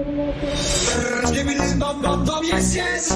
Skibbity dum dum yes yes.